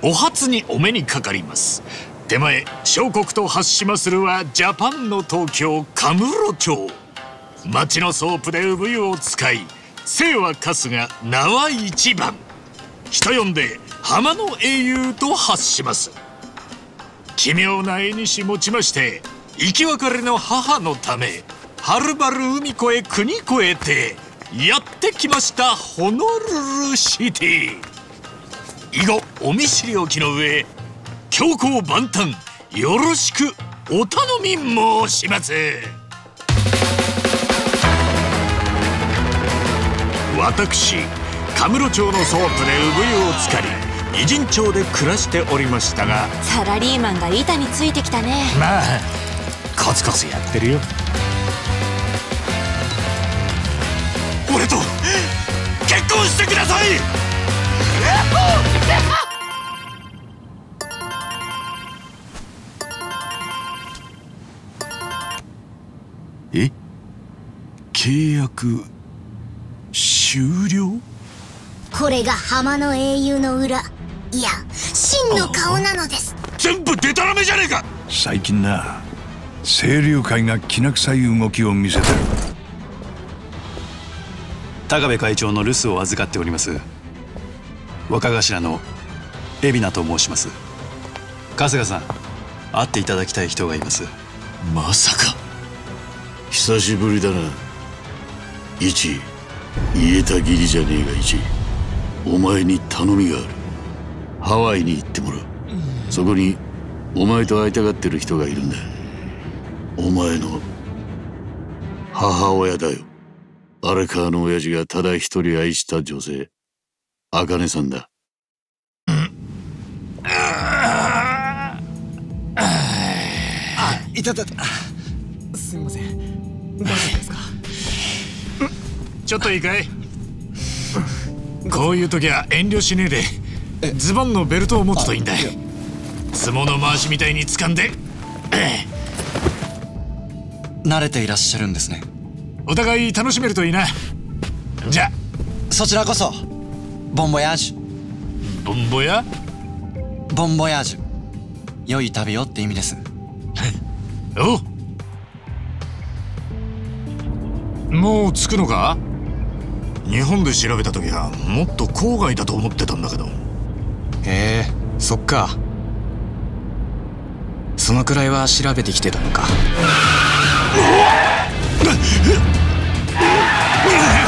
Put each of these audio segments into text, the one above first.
お初にお目にかかります。手前生国と発しまするはジャパンの東京神室町。町のソープで産湯を使い姓は春日名は一番。人呼んで浜の英雄と発します。奇妙な絵にし持ちまして生き別れの母のためはるばる海越え国越えてやってきましたホノルルシティ。以後お見知りおきの上向後万端よろしくお頼み申します。私神室町のソープで産湯をつかい異人町で暮らしておりましたがサラリーマンが板についてきたね。まあコツコツやってるよ。俺と結婚してくださいえ？契約終了？これが浜の英雄の裏。いや真の顔なのです。全部デタラメじゃねえか！最近な清流会がきな臭い動きを見せてる。高部会長の留守を預かっております若頭の海老名と申します。春日さん会っていただきたい人がいます。まさか。久しぶりだな。一言えた義理じゃねえが一お前に頼みがある。ハワイに行ってもらう。そこにお前と会いたがってる人がいるんだ。お前の母親だよ。荒川の親父がただ一人愛した女性。茜さんだ。あいたたた。すみません。大丈夫ですか？ちょっといいかい？こういう時は遠慮しねえで。ズボンのベルトを持つといいんだ。相撲の回しみたいに掴んで。慣れていらっしゃるんですね。お互い楽しめるといいな。じゃそちらこそボンボヤージュボンボヤボンボヤージュ良い旅をって意味です。お もう着くのか？日本で調べた時はもっと郊外だと思ってたんだけど。へえそっか。そのくらいは調べてきてたのか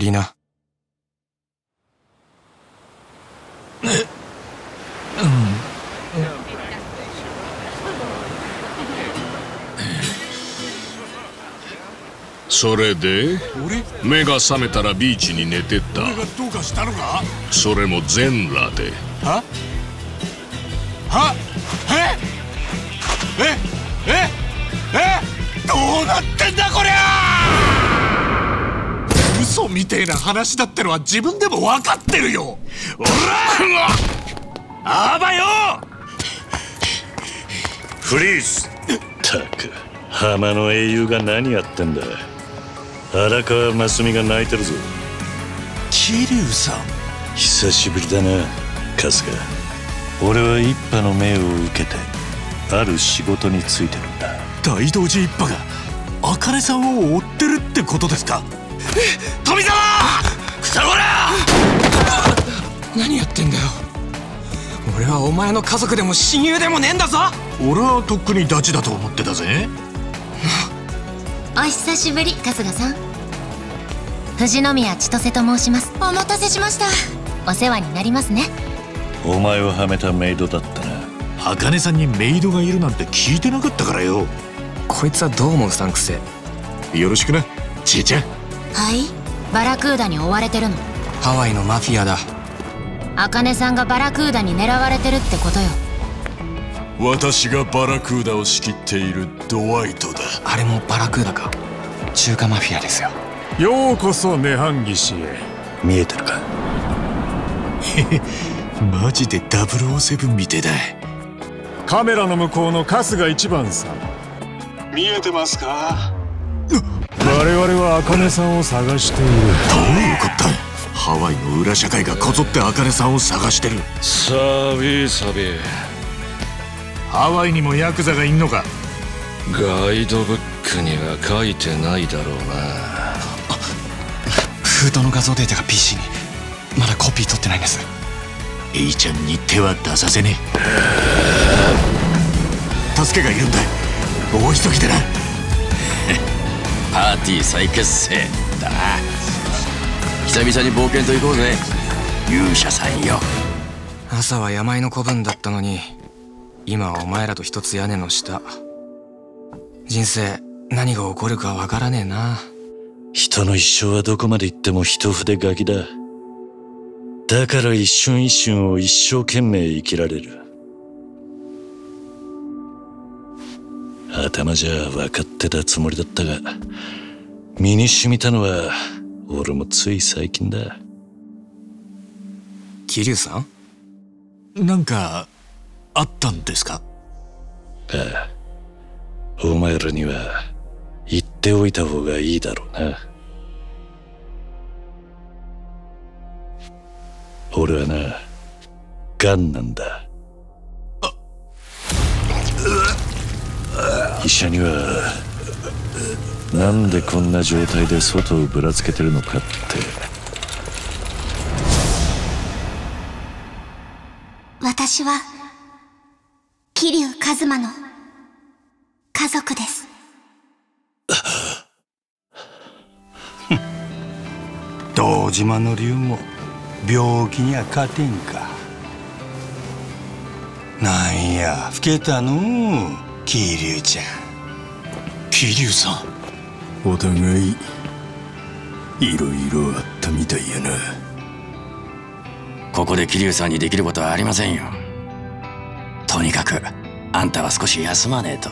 りな。それで目が覚めたらビーチに寝てった。俺がどうかしたのか？それも全裸でみてえな話だってのは自分でも分かってるよ。おらあばよフリーズ。たく浜の英雄が何やってんだ。荒川真澄が泣いてるぞ。桐生さん。久しぶりだな春日。俺は一派の命を受けてある仕事に就いてるんだ。大道寺一派が茜さんを追ってるってことですか？富澤！くそら何やってんだよ。俺はお前の家族でも親友でもねえんだぞ。俺はとっくにダチだと思ってたぜ。お久しぶり春日さん。富士宮千歳と申します。お待たせしました。お世話になりますね。お前をはめたメイドだったな。茜さんにメイドがいるなんて聞いてなかったからよ。こいつはどう思うサンクスよろしくなちいちゃんはい？バラクーダに追われてるの？ハワイのマフィアだ。茜さんがバラクーダに狙われてるってことよ。私がバラクーダを仕切っているドワイトだ。あれもバラクーダか？中華マフィアですよ。ようこそ涅槃義士へ。見えてるか？マジで007みてえだカメラの向こうの春日一番さん。見えてますか？我々は茜さんを探している。どういうこった？ハワイの裏社会がこぞって茜さんを探してる。サビサビハワイにもヤクザがいんのか？ガイドブックには書いてないだろうな。封筒の画像データが PC に。まだコピー取ってないんです。エイちゃんに手は出させねえ。助けがいるんだ大急ぎでなパーティー再結成だな久々に冒険と行こうぜ。勇者さんよ。朝は山の子分だったのに今はお前らと一つ屋根の下。人生何が起こるかわからねえな。人の一生はどこまで行っても一筆書きだ。だから一瞬一瞬を一生懸命生きられる頭じゃ分かってたつもりだったが身に染みたのは俺もつい最近だ。桐生さん？なんかあったんですか？ああ。お前らには言っておいた方がいいだろうな。俺はなガンなんだ医者にはなんでこんな状態で外をぶらつけてるのかって。私は桐生一馬の家族です。堂島の竜も病気には勝てんか。なんや老けたの桐生ちゃん桐生さんお互いいろいろあったみたいやなここで桐生さんにできることはありませんよとにかくあんたは少し休まねえと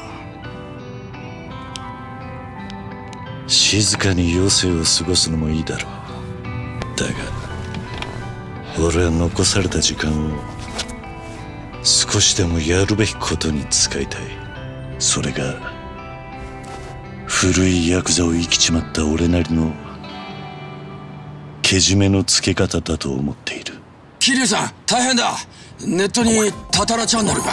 静かに余生を過ごすのもいいだろうだが俺は残された時間を少しでもやるべきことに使いたいそれが古いヤクザを生きちまった俺なりのけじめのつけ方だと思っている。桐生さん大変だ。ネットにタタラチャンネルが。本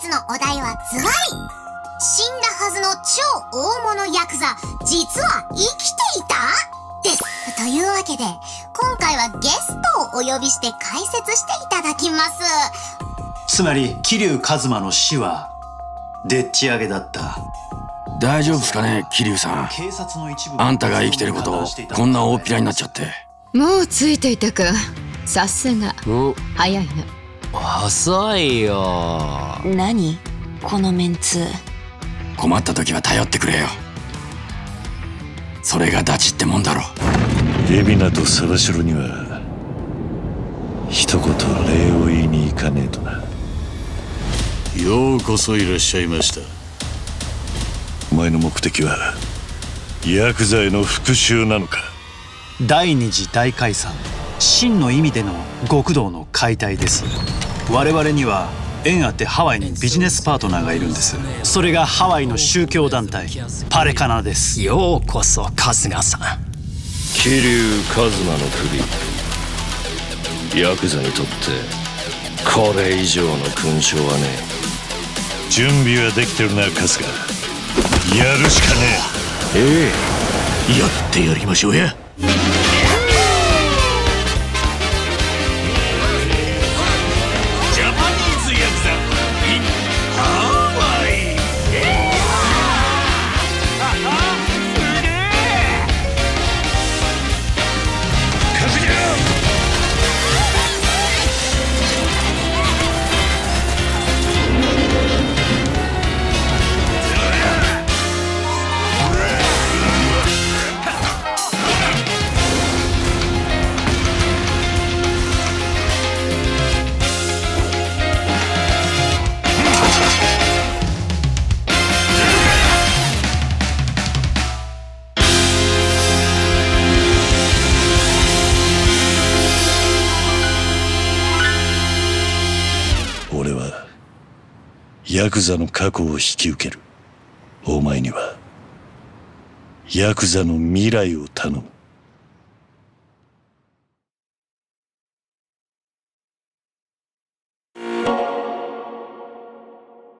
日のお題はズワイ死んだはずの超大物ヤクザ実は生きていた？です。というわけで今回はゲストをお呼びして解説していただきますつまり桐生一馬の死はでっち上げだった。大丈夫ですかね桐生さん。あんたが生きてることこんな大っぴらになっちゃって。もうついていたかさすが。早いな。遅いよ。何？このメンツ。困った時は頼ってくれよ。それがダチってもんだろ海老名と沢城には一言礼を言いに行かねえとなようこそいらっしゃいました。お前の目的はヤクザへの復讐なのか？第二次大解散真の意味での極道の解体です。我々には縁あってハワイにビジネスパートナーがいるんです。それがハワイの宗教団体パレカナです。ようこそ春日さん。桐生一馬の首。ヤクザにとってこれ以上の勲章はね準備はできてるな春日。やるしかねえ。ええ。やってやりましょうや。ヤクザの過去を引き受ける。お前には、ヤクザの未来を頼む。